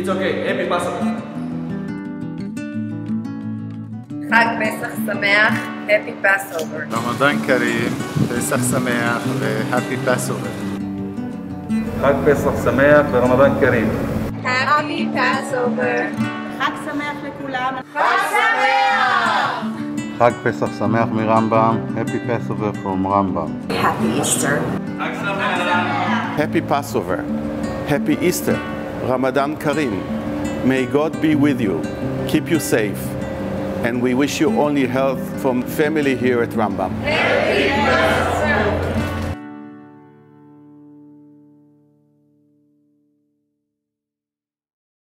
It's okay. Happy Passover. חג פסח שמח, Happy Passover. רמדאן כרים, פסח שמח ו-Happy Passover. חג פסח שמח ורמדאן כרים. Happy Passover. חג שמח לכולם. חג פסח שמח מרמב"ם, Happy Passover from רמב"ם. Happy Easter. Happy Passover, Happy Easter, Ramadan Kareem. May God be with you, keep you safe, and we wish you only health from family here at Rambam.